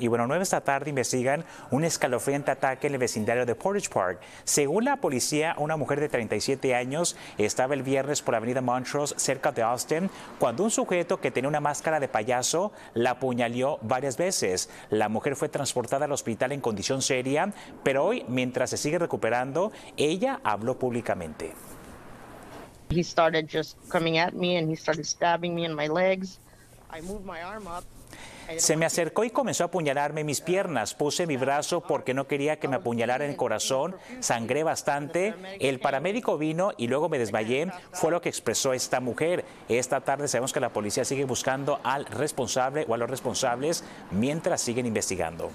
Y bueno, nueve esta tarde investigan un escalofriante ataque en el vecindario de Portage Park. Según la policía, una mujer de 37 años estaba el viernes por la avenida Montrose, cerca de Austin, cuando un sujeto que tenía una máscara de payaso la apuñaló varias veces. La mujer fue transportada al hospital en condición seria, pero hoy, mientras se sigue recuperando, ella habló públicamente. He started just coming at me and he started stabbing me in my legs. I moved my arm. Se me acercó y comenzó a apuñalarme mis piernas. Puse mi brazo porque no quería que me apuñalara en el corazón. Sangré bastante. El paramédico vino y luego me desmayé. Fue lo que expresó esta mujer. Esta tarde sabemos que la policía sigue buscando al responsable o a los responsables mientras siguen investigando.